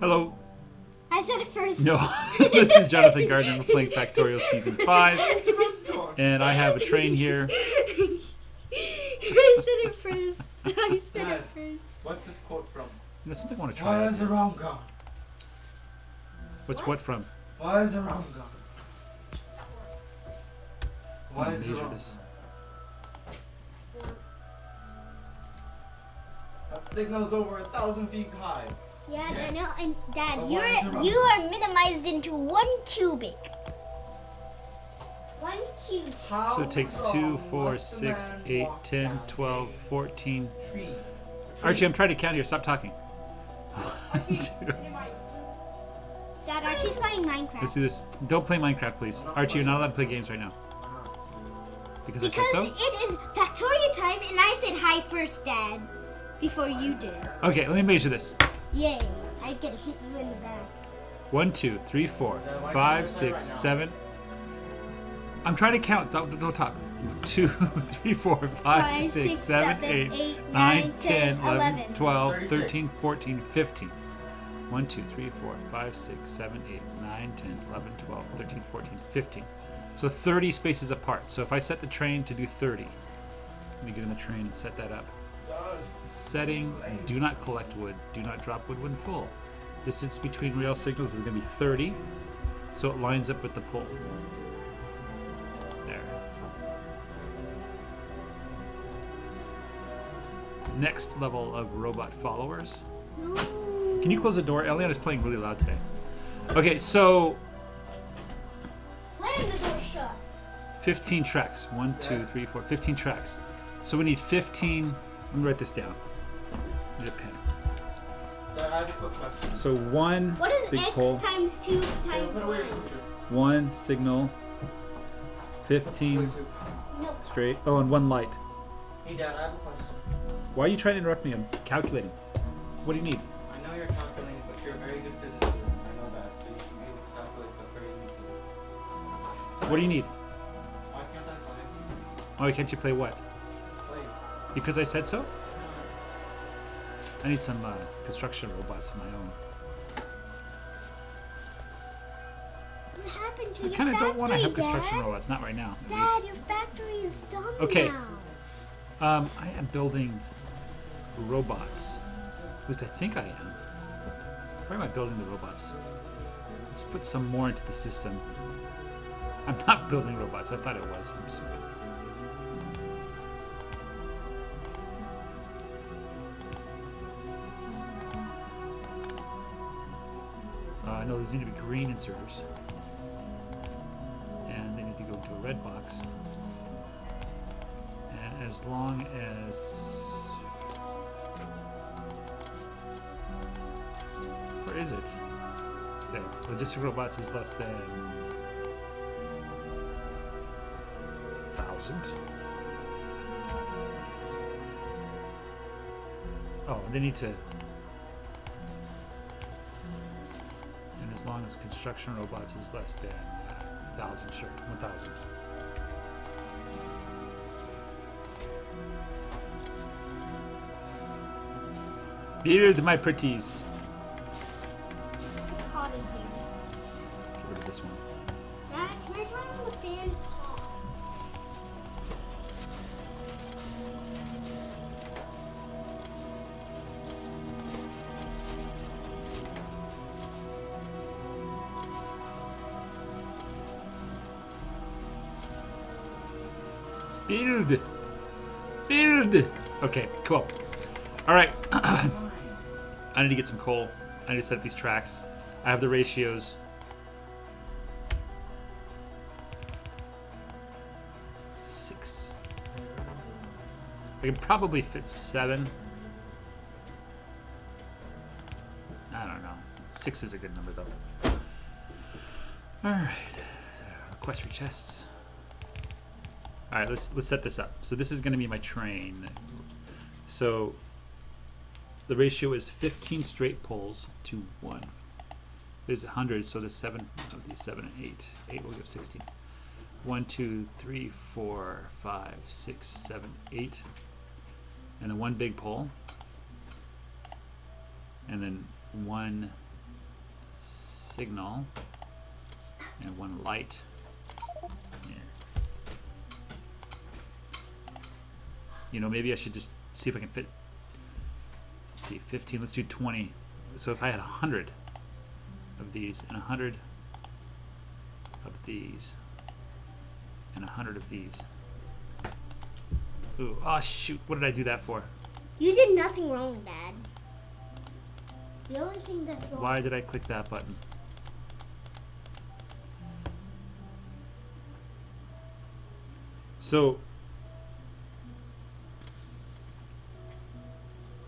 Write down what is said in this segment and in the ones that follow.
Hello. I said it first. No, this is Jonathan Gardner. We're playing Factorio Season 5. And I have a train here. I said it first. I said it first. What's this quote from? There's something I want to try. Why is the wrong gone? What's what from? Why is the wrong gone? Why is the wrong this. That signal's over a thousand feet high. Yeah, Yes. Daniel and Dad, But you're why is it wrong? you are minimized into one cubic. One cube. How So it takes wrong 2, 4, must the 6, man 8, walk 10, down 12, a 14. Tree. Archie, I'm trying to count here. Stop talking. Dad, Archie's playing Minecraft. Let's do this. Don't play Minecraft, please. Archie, you're not allowed to play games right now. Because I said so? it is Factorio time, and I said hi first, Dad, before you did. Okay, let me measure this. Yay! I get to hit you in the back. 1, 2, 3, 4, 5, 6, 7. I'm trying to count. Don't, don't talk. 2, 3, 4, 5, Five, 6, six, 7, seven, 8, eight, 9, nine, 10, 10, 11, 11. 12, 36. 13, 14, 15. 1, 2, 3, 4, 5, 6, 7, 8, 9, 10, 11, 12, 13, 14, 15. So 30 spaces apart. So if I set the train to do 30, let me get in the train and set that up. Setting, do not collect wood, do not drop wood when full. Distance between rail signals is going to be 30, so it lines up with the pole. There. Next level of robot followers. Can you close the door? Eliana's playing really loud today. Okay, so Slam the door shut. 15 tracks. One, two, three, four. 15 tracks. So we need 15. Let me write this down. Need a pen. Dad, I have a quick question. So one What is big x pole, times two times put away your one? one signal, 15 No. straight. Oh, and one light. Hey, Dad, I have a question. Why are you trying to interrupt me? I'm calculating. What do you need? I know you're calculating, but you're a very good physicist. I know that, so you should be able to calculate stuff very easily. What do you need? Why can't I play? Why can't you play what? Because I said so? I need some uh, construction robots of my own. What happened to I kind of don't want to have construction Dad? robots. Not right now. Dad, least. your factory is done Okay. now. Um, I am building robots. At least I think I am. Why am I building the robots? Let's put some more into the system. I'm not building robots. I thought it was. I'm stupid. Need to be green inserters. And they need to go to a red box. And as long as where is it? There. Logistic robots is less than thousand. Oh, they need to. As long as construction robots is less than uh, thousand, sure, one thousand. Build my pretties. Need to get some coal. I need to set up these tracks. I have the ratios. Six. I can probably fit seven. I don't know. Six is a good number though. All right. Request for chests. All right, let's let's set this up. So this is going to be my train. So the ratio is 15 straight poles to one. There's 100, so there's seven of these, seven and eight. Eight will give 16. One, two, three, four, five, six, seven, eight, and then one big pole, and then one signal and one light. Here. You know, maybe I should just see if I can fit. Let's see, 15. Let's do 20. So if I had 100 of these and 100 of these and 100 of these. Ooh, oh shoot, what did I do that for? You did nothing wrong, Dad. The only thing that's wrong. Why did I click that button? So,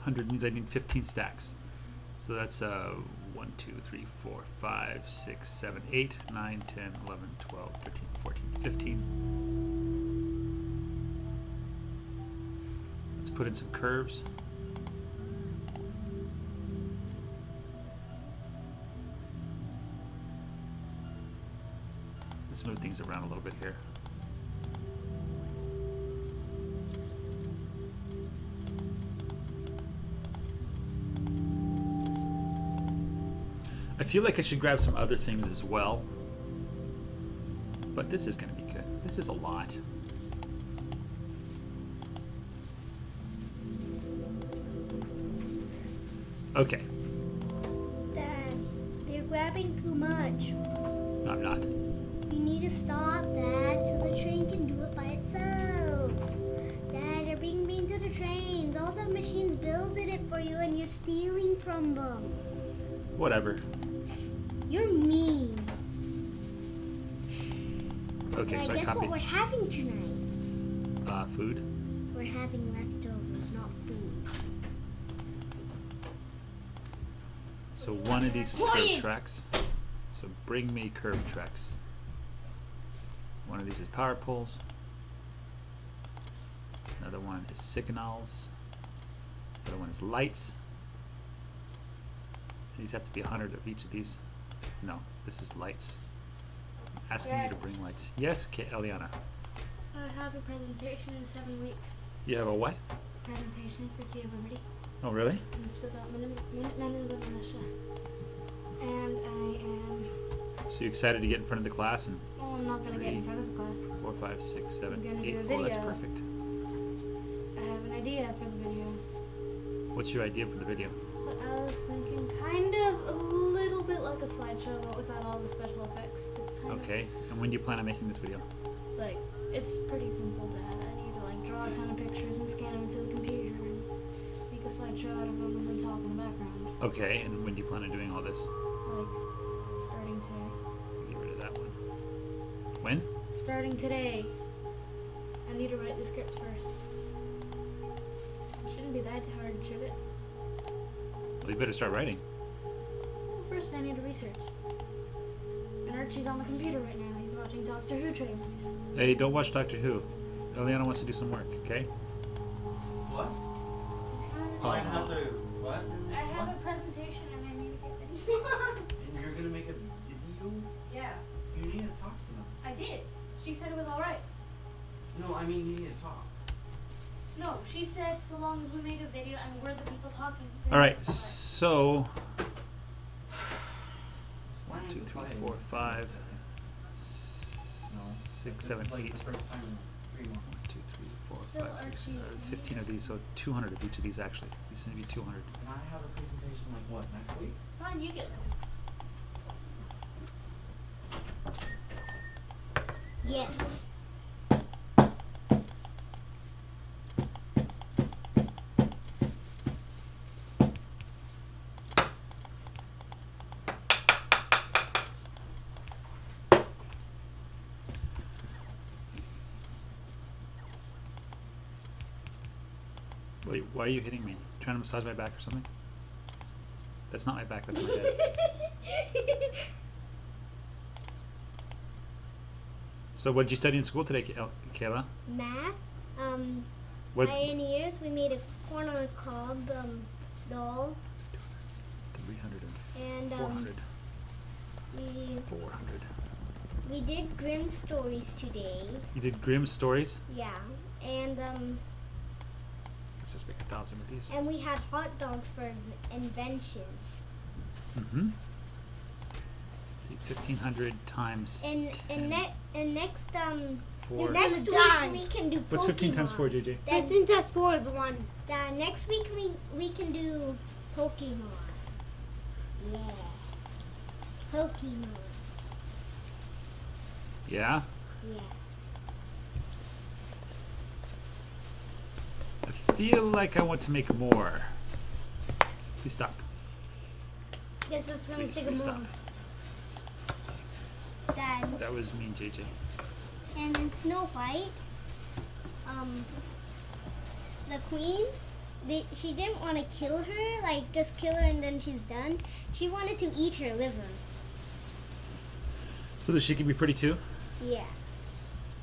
100 means I need 15 stacks. So that's uh, 1, 2, 3, 4, 5, 6, 7, 8, 9, 10, 11, 12, 13, 14, 15. Let's put in some curves. Let's move things around a little bit here. Feel like I should grab some other things as well. But this is going to be good. This is a lot. Okay. Dad, you're grabbing too much. No, I'm not. You need to stop, Dad, so the train can do it by itself. Dad, you're being mean to the trains. All the machines built it for you, and you're stealing from them. Whatever. You're mean. Okay, so I guess copy what we're having tonight? uh, food. We're having leftovers, not food. So one of these is curved tracks. So bring me curved tracks. One of these is power poles. Another one is signals. Another one is lights. These have to be a hundred of each of these. No, this is lights. I'm asking you to bring lights. Yes, K- Eliana. I have a presentation in seven weeks. You have a what? Presentation for Key of Liberty. Oh, really? And it's about Min- Minutemen in the militia. And I am. So you excited to get in front of the class and Well, I'm not gonna get in front of the class. four, five, six, seven, I'm gonna do eight. Oh, that's perfect. I have an idea for the video. What's your idea for the video? So I was thinking kind of bit like a slideshow, but without all the special effects. It's kind Okay. And when do you plan on making this video? like it's pretty simple to add. I need to like draw a ton of pictures and scan them into the computer and make a slideshow out of them and then talk in the background. Okay. And when do you plan on doing all this? Like starting today. Get rid of that one. When? Starting today. I need to write the script first. It Shouldn't be that hard, should it? Well, you better start writing. First I need to research. And Archie's on the computer right now. He's watching Doctor Who trailers. Hey, don't watch Doctor Who. Eliana wants to do some work, okay? Fifteen of these, so two hundred of each of these actually. These seem to be two hundred. And I have a presentation like what, next week? Fine, you get one. Yes. Wait, why are you hitting me? Trying to massage my back or something? That's not my back. That's my head. So, what did you study in school today, Kayla? Math. Um, What? pioneers. We made a corn on a cob um, doll, 300 and and um, 400. we 400. we did grim stories today. You did Grimm stories? Yeah, and um, Let's just make a thousand of these. and we had hot dogs for inventions. Mm-hmm. see, 1500 times And 10 and ne- and next um four. next week die. we can do What's 15 times 4, JJ? Then, 15 times 4 is 1. uh, next week we we can do Pokemon. Yeah. Pokemon. Yeah? Yeah. Feel like I want to make more. Please stop. Guess it's gonna Please, take a please stop. moment. Dad. That was me and JJ. And then Snow White, um, the queen, they, she didn't want to kill her, like just kill her and then she's done. She wanted to eat her liver. So that she can be pretty too? Yeah.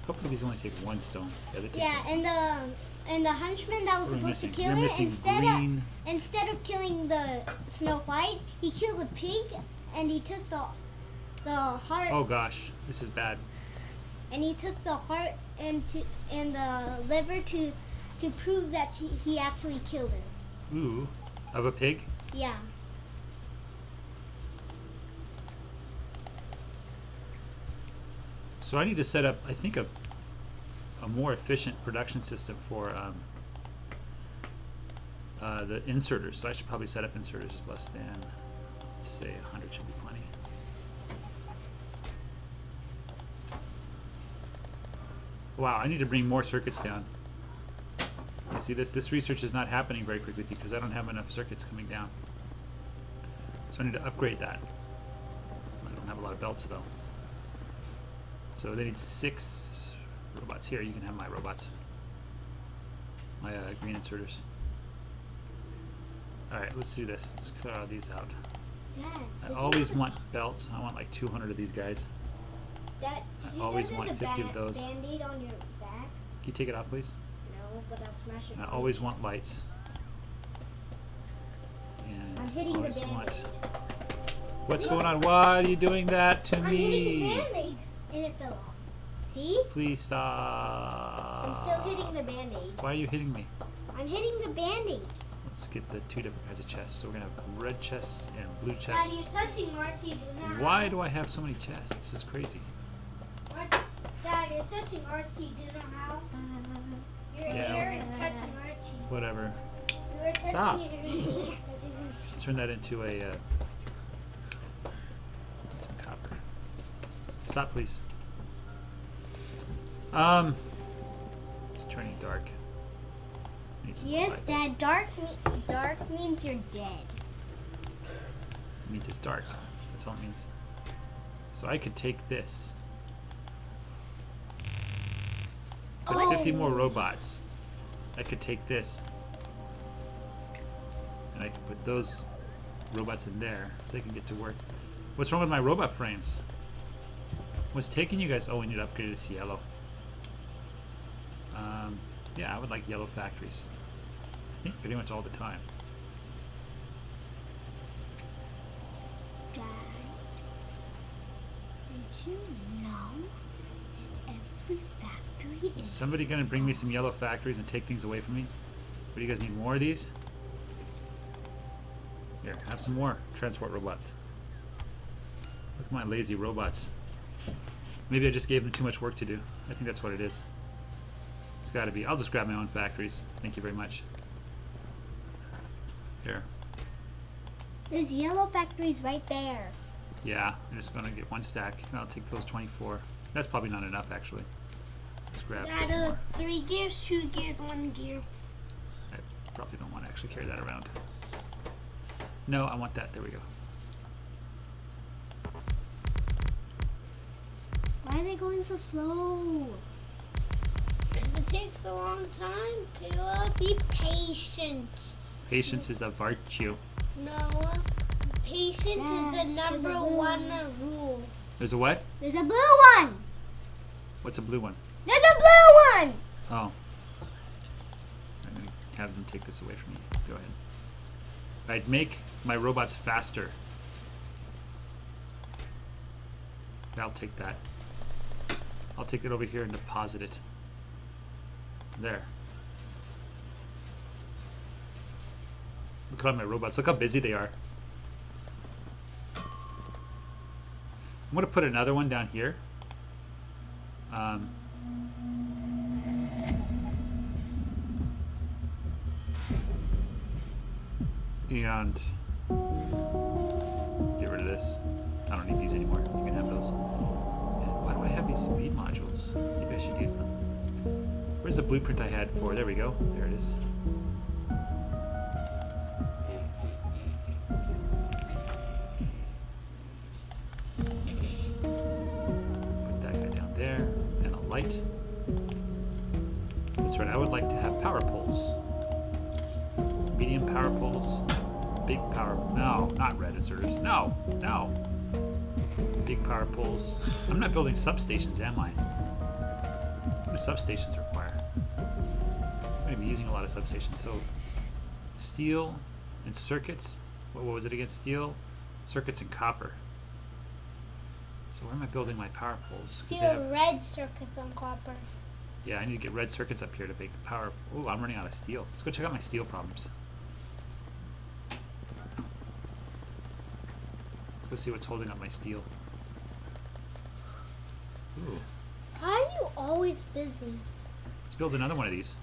Hopefully these only take one stone. Take Yeah, and the and the hunchman that was What are we supposed to kill her instead green. of instead of killing the Snow White, he killed a pig and he took the the heart Oh gosh, this is bad. and he took the heart and to and the liver to to prove that she, he actually killed her. Ooh, of a pig? Yeah. So I need to set up, I think, a a more efficient production system for um, uh, the inserters. So I should probably set up inserters as less than, let's say, 100 should be plenty. Wow, I need to bring more circuits down. You see this? This research is not happening very quickly because I don't have enough circuits coming down. So I need to upgrade that. I don't have a lot of belts though. So they need six robots. Here, you can have my robots. My uh, green inserters. Alright, let's do this. Let's cut all these out. Dad. I always want belts. I want like 200 of these guys. that, I always want a 50 of those. Band-aid on your back? Can you take it off, please? No, but I'll smash it. I always want lights. And I'm hitting the always band-aid. want. What's going on? Why are you doing that to I'm hitting the me? And it fell off. See? Please stop. I'm still hitting the band-aid. Why are you hitting me? I'm hitting the band-aid. Let's get the two different kinds of chests. So we're gonna have red chests and blue Daddy, chests. you're touching Archie. Do not. Why do I have so many chests? This is crazy. Ar- Dad, you're touching Archie. Do not how. Your Yeah. hair is touching Archie. Whatever. You're Stop. Turn that into a uh, some copper. Stop, please. Um, it's turning dark. Yes, lights. Dad. Dark, me- dark means you're dead. It means it's dark. That's all it means. So I could take this. Put 50 more robots. I could take this. And I could put those robots in there. They can get to work. What's wrong with my robot frames? What's taking you guys? Oh, we need to upgrade it to yellow. Um, yeah, I would like yellow factories. I think pretty much all the time. Dad, did you know that every factory Is is somebody gonna bring me some yellow factories and take things away from me? What do you guys need more of these? Here, have some more transport robots. Look at my lazy robots. Maybe I just gave them too much work to do. I think that's what it is. It's gotta be. I'll just grab my own factories. Thank you very much. Here. There's yellow factories right there. Yeah, I'm just gonna get one stack. I'll take those 24. That's probably not enough, actually. Let's grab Dad, 50 uh, more. three gears, two gears, one gear. I probably don't want to actually carry that around. No, I want that. There we go. Why are they going so slow? Because it takes a long time, Kayla. Be patient. Patience is a virtue. No. Patient is the there's a number blue one one. rule. There's a what? There's a blue one. What's a blue one? There's a blue one. Oh. I'm going to have them take this away from me. Go ahead. I'd make my robots faster. I'll take that. I'll take it over here and deposit it. There. Look at all my robots. Look how busy they are. I'm gonna put another one down here. Um, and get rid of this. I don't need these anymore. You can have those. Why do I have these speed modules? Maybe I should use them. Where's the blueprint I had for? There we go. There it is. Put that guy down there. And a light. That's right, I would like to have power poles. Medium power poles. Big power. No, not red inserters. No, no. Big power poles. I'm not building substations, am I? The substations require? I'm going to be using a lot of substations. So, steel and circuits. What, what was it again? Steel, circuits, and copper. So where am I building my power poles? have- red circuits on copper. yeah, I need to get red circuits up here to make power. Oh, I'm running out of steel. Let's go check out my steel problems. Let's go see what's holding up my steel. Ooh, Why are you always busy? let's build another one of these.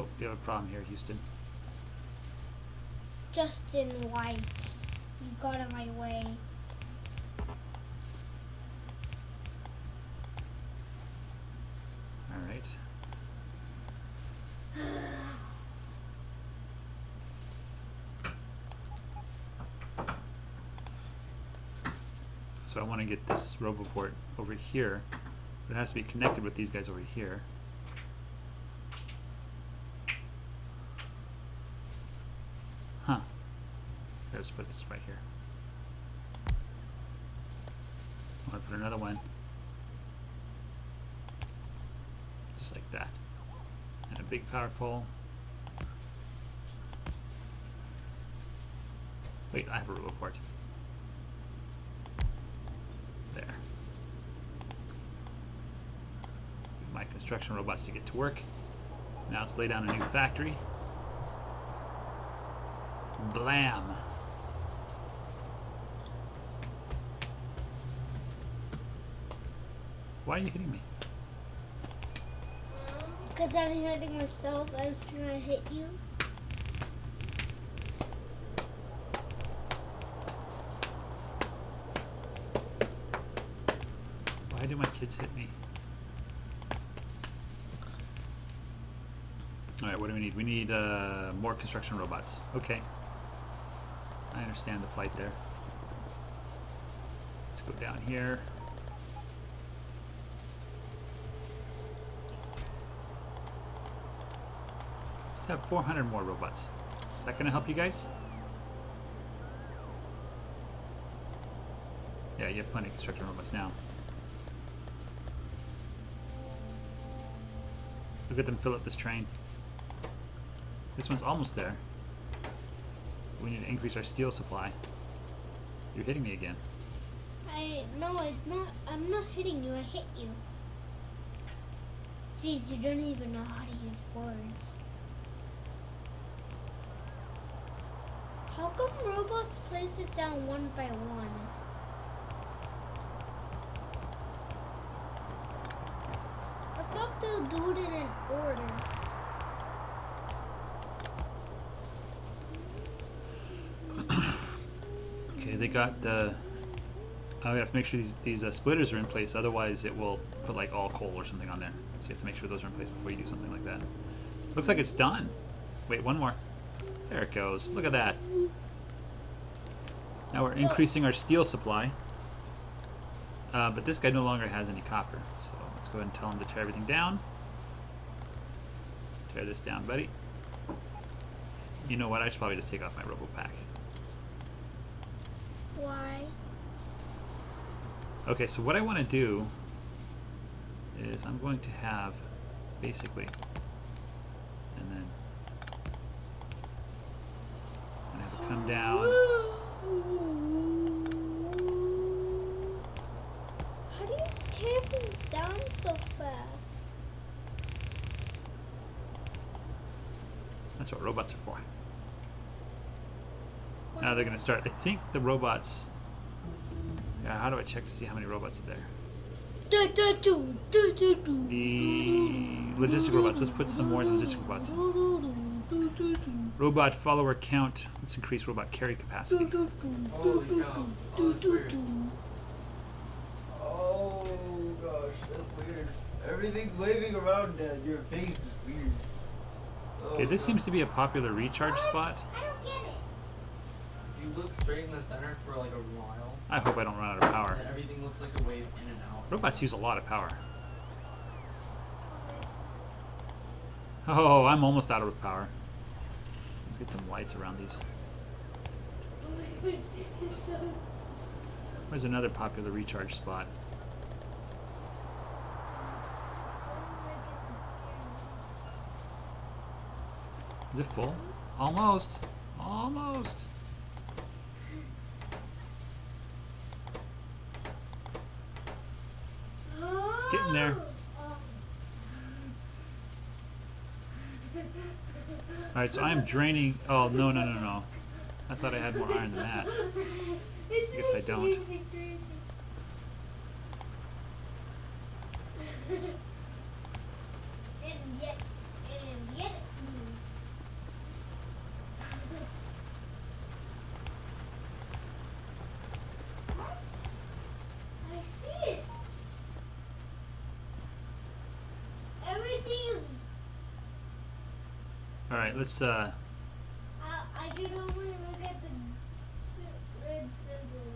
Oh, you have a problem here, Houston. Justin white. You got in my way. All right. So I want to get this RoboPort over here. It has to be connected with these guys over here. Let's put this right here. I want to put another one just like that. And a big power pole. Wait, I have a RoboPort. There. My construction robots to get to work. Now let's lay down a new factory. Blam! Why are you hitting me? Because I'm hitting myself, I'm just gonna hit you. Why do my kids hit me? Alright, what do we need? We need uh, more construction robots. Okay. I understand the plight there. Let's go down here. Have 400 more robots. Is that going to help you guys? Yeah, you have plenty of construction robots now. Look at them fill up this train. This one's almost there. We need to increase our steel supply. You're hitting me again. I no, it's not. I'm not hitting you. I hit you. Jeez, you don't even know how to use words. How come robots place it down one by one? I thought they'll do it in an order. Okay, they got the. I have to make sure these, these uh, splitters are in place, otherwise it will put like all coal or something on there. So you have to make sure those are in place before you do something like that. Looks like it's done. Wait, one more. There it goes. Look at that. Now we're increasing our steel supply. Uh, but this guy no longer has any copper, so let's go ahead and tell him to tear everything down. Tear this down, buddy. You know what? I should probably just take off my Robo Pack. Why? Okay, so what I want to do is I'm going to have basically, and then I'm going to have it come down. How do you tear things down so fast? That's what robots are for. Now they're gonna start. I think the robots. Yeah, how do I check to see how many robots are there? Do, do, do, do, do, do. The logistic robots. Let's put some more logistic robots. Do, do, do, do, do, Robot follower count. Let's increase robot carry capacity. Oh. Oh gosh, that's weird. Everything's waving around Dad. Your face is weird. Okay, this seems to be a popular recharge spot. I don't get it. If you look straight in the center for like a while, I hope I don't run out of power. everything looks like a wave in and out. Robots use a lot of power. Oh, I'm almost out of power. Let's get some lights around these. Where's another popular recharge spot? Is it full? Almost. Almost. It's getting there. Alright, so I'm draining. Oh, no, no, no, no. I thought I had more iron than that. It's Guess I don't. making me crazy. And yet, and yet, mm. What? I see it. Everything is. Alright, let's, uh. I, I do not want to look at the red circle.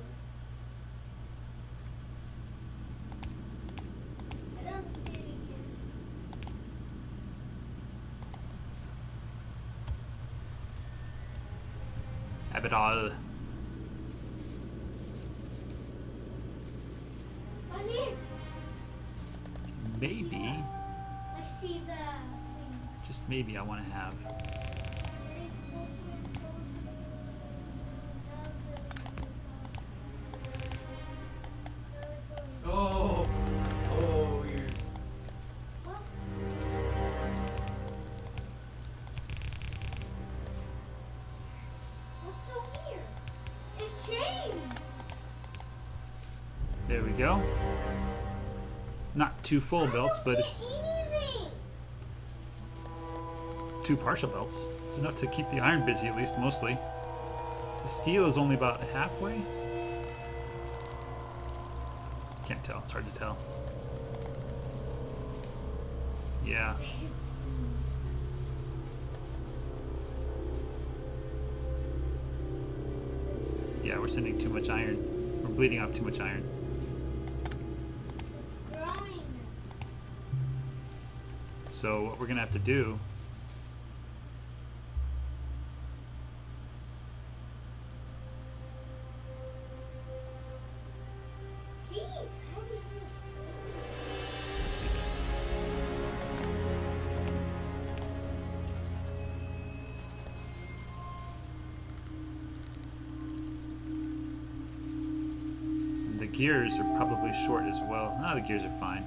I don't see it again. Have it all. Maybe, I want to have. Oh, oh. What's so weird? It changed. There we go. Not two full belts, but it's? Two partial belts. It's enough to keep the iron busy, at least, mostly. The steel is only about halfway. Can't tell, it's hard to tell. Yeah. Yeah, we're sending too much iron. We're bleeding off too much iron. So what we're gonna have to do short as well. Ah, the gears are fine.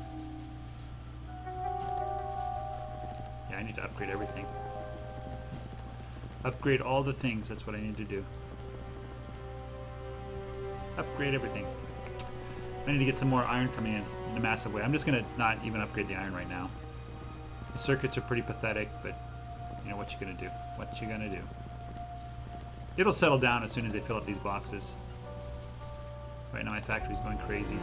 Yeah, I need to upgrade everything. Upgrade all the things, that's what I need to do. Upgrade everything. I need to get some more iron coming in in a massive way. I'm just gonna not even upgrade the iron right now. The circuits are pretty pathetic, but you know what you are gonna do? What you are gonna do? It'll settle down as soon as they fill up these boxes. Right now my factory's going crazy.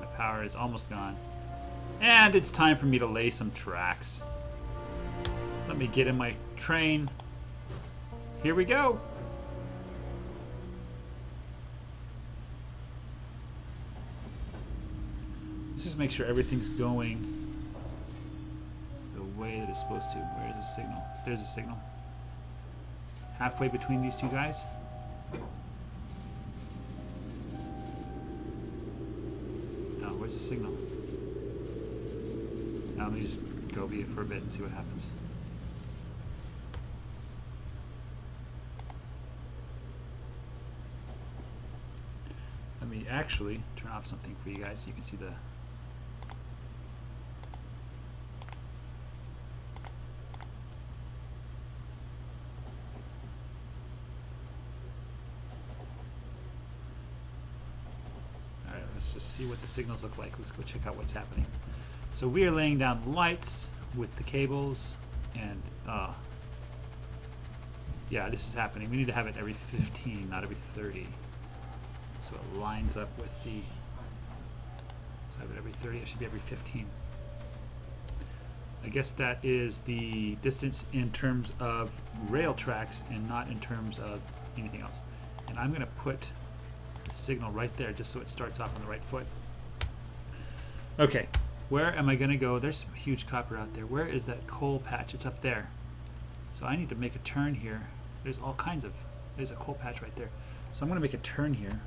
My power is almost gone. And it's time for me to lay some tracks. Let me get in my train. Here we go. Let's just make sure everything's going the way that it's supposed to. Where's the signal? There's a signal. Halfway between these two guys. Signal? Now let me just go be it for a bit and see what happens. Let me actually turn off something for you guys so you can see the let's just see what the signals look like. Let's go check out what's happening. So we are laying down lights with the cables, and uh, yeah, this is happening. We need to have it every 15, not every 30. So it lines up with the. So I have it every 30. It should be every 15. I guess that is the distance in terms of rail tracks and not in terms of anything else. And I'm going to put signal right there just so it starts off on the right foot. Okay, where am I going to go? There's some huge copper out there. Where is that coal patch? It's up there. So I need to make a turn here. There's all kinds of, there's a coal patch right there. So I'm going to make a turn here.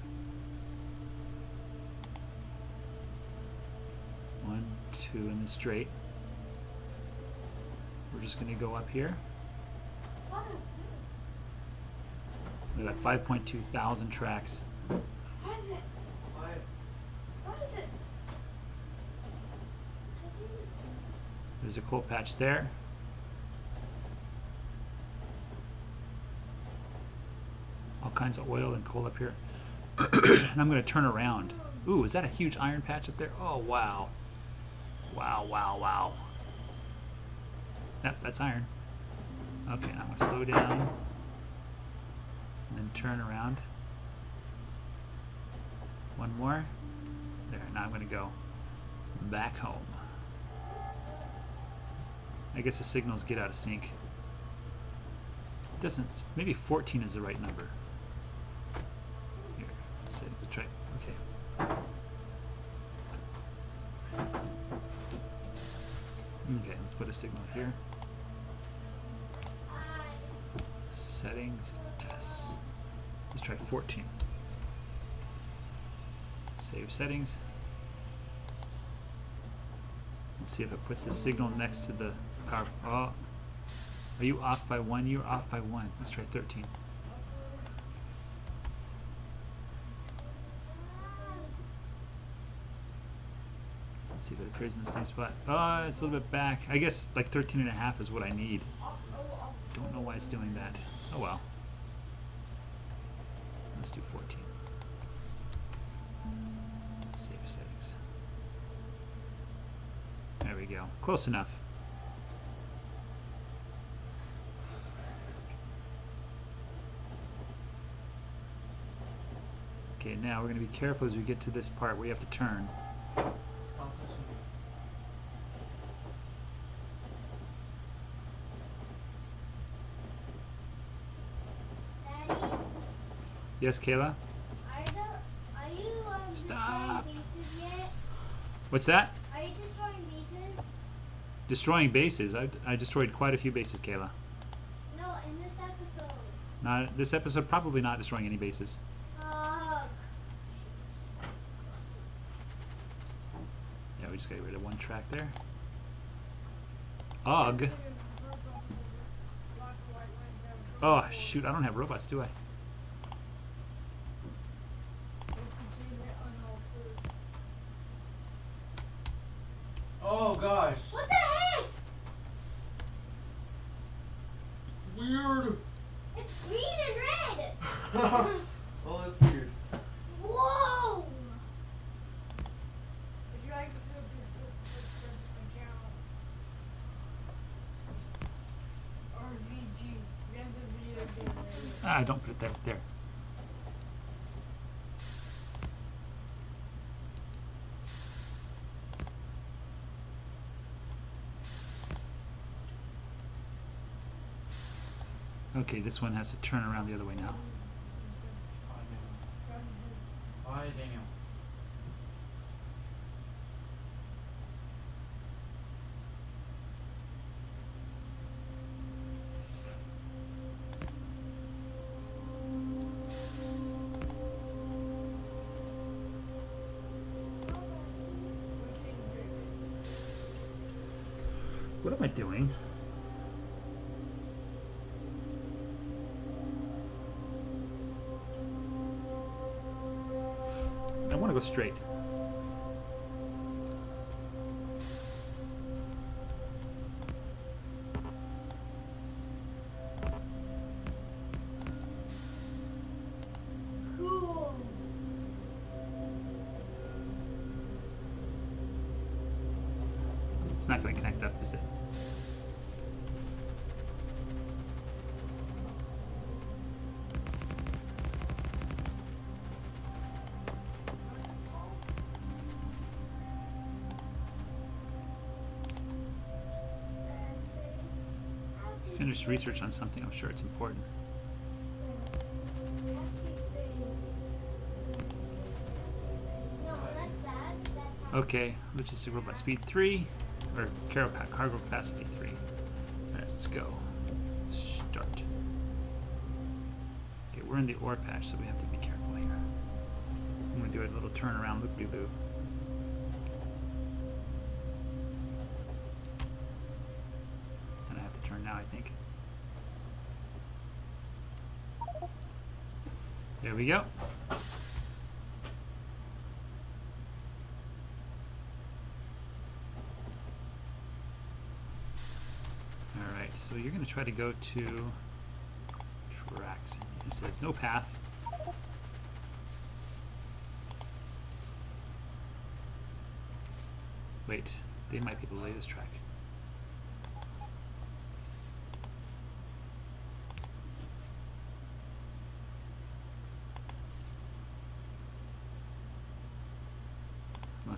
One, two, and then straight. We're just going to go up here. We got 5.2 thousand tracks. It? What is it? Quiet. What is it? There's a coal patch there. All kinds of oil and coal up here. and I'm going to turn around. Ooh, is that a huge iron patch up there? Oh, wow. Wow, wow, wow. Yep, that's iron. Okay, I'm going to slow down. And then turn around. One more. There, now I'm going to go back home. I guess the signals get out of sync. Doesn't maybe 14 is the right number. Here, say try. Okay. Okay, let's put a signal here. Settings S. Let's try 14. Save settings. Let's see if it puts the signal next to the power. Oh, are you off by one? You're off by one. Let's try 13. Let's see if it appears in the same spot. Oh, it's a little bit back. I guess like 13 and a half is what I need. Don't know why it's doing that. Oh well. Let's do 14. Go. Close enough. Okay, now we're going to be careful as we get to this part where you have to turn. Stop touching me. Daddy, Yes, Kayla? are, the, are you Stop. destroying bases yet? What's that? Are you destroying bases? Destroying bases. I, I destroyed quite a few bases, Kayla. No, in this episode. Not this episode. Probably not destroying any bases. Uh, Yeah, we just got rid of one track there. Ugh. Oh shoot! I don't have robots, do I? Oh gosh. what the heck? Weird. It's green and red. oh, that's weird. Whoa! Would you like to scoop this scoop subscribe to my channel? RVG, random video game. Ah, don't put it there. There. This one has to turn around the other way now. What am I doing? I Finish research on something. I'm sure it's important. Okay, logistic robot speed three, or cargo, capacity three. Alright, let's go. Start. Okay, we're in the ore patch, so we have to be careful here. I'm gonna do a little turnaround loop de loo. We go. Alright, so you're going to try to go to tracks. It says no path. Wait, they might be lay this track.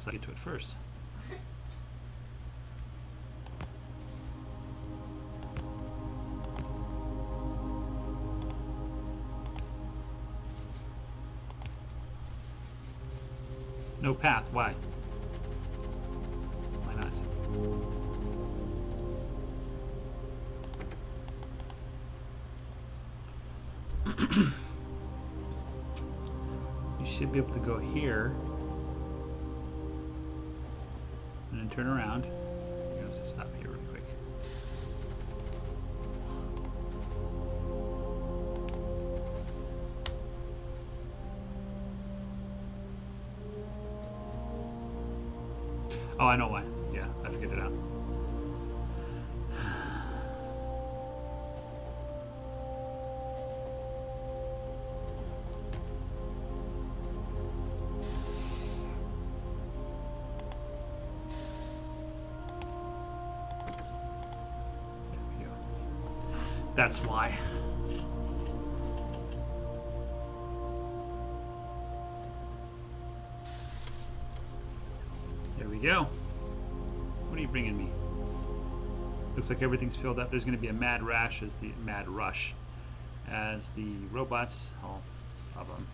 Unless I get to it first. No path. Why? Why not? you should be able to go here turn around. Let's just stop here really quick. Oh, I know why. That's why. There we go. What are you bringing me? Looks like everything's filled up. There's going to be a mad rash as the mad rush as the robots, all of them,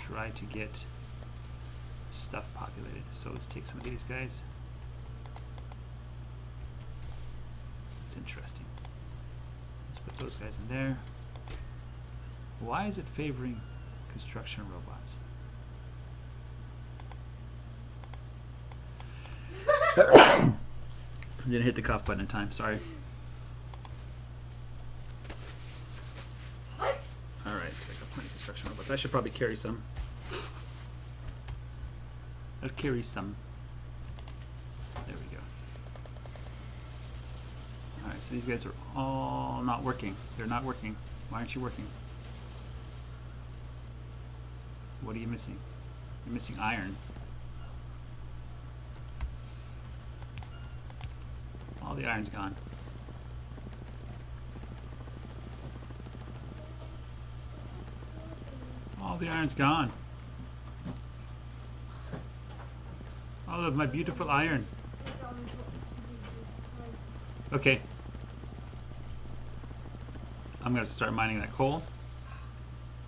try to get stuff populated. So let's take some of these guys. It's interesting. Let's put those guys in there. Why is it favoring construction robots? I didn't hit the cuff button in time, sorry. What? Alright, so I got plenty of construction robots. I should probably carry some. I'll carry some. There we go. Alright, so these guys are all not working. They're not working. Why aren't you working? What are you missing? You're missing iron. All the iron's gone. All the iron's gone. All of my beautiful iron. Okay. I'm going to start mining that coal.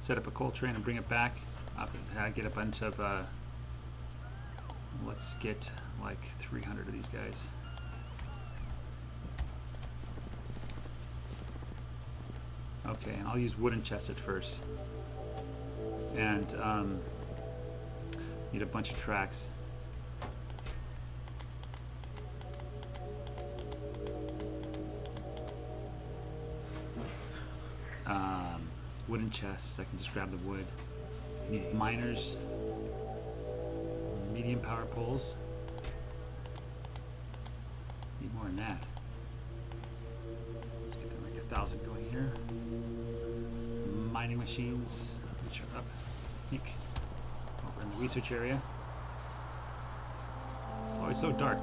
Set up a coal train and bring it back. I'll have to get a bunch of, uh, let's get like 300 of these guys. Okay, and I'll use wooden chests at first. And um, need a bunch of tracks. Chests, I can just grab the wood. Need miners, medium power poles. Need more than that. Let's get to like a thousand going here. Mining machines, which are up, I think, over in the research area. It's always so dark.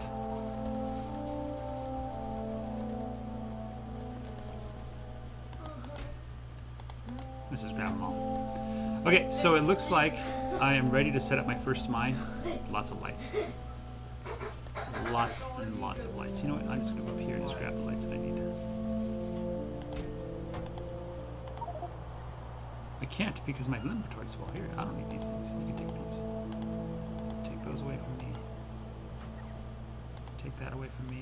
Grab them all. Okay, so it looks like I am ready to set up my first mine. Lots of lights. Lots and lots of lights. You know what? I'm just gonna go up here and just grab the lights that I need. I can't because my inventory's full. Here, I don't need these things. You can take these. Take those away from me. Take that away from me.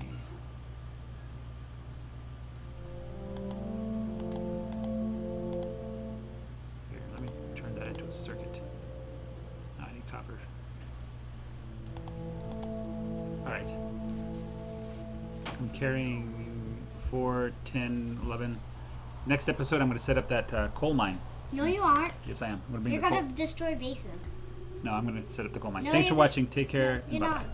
Carrying 4, 10, 11. Next episode, I'm going to set up that uh, coal mine. No, you aren't. Yes, I am. I'm going to bring You're coal. gonna destroy bases. No, I'm going to set up the coal mine. No, Thanks for watching. Take care. You're not.